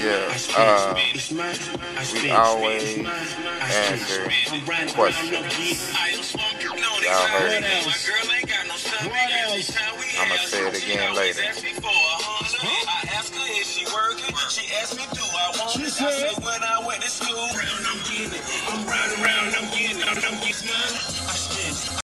Yeah, uh, we always answer questions. Y'all heard it. I'ma say it again later. She said, when I went to school, I'm riding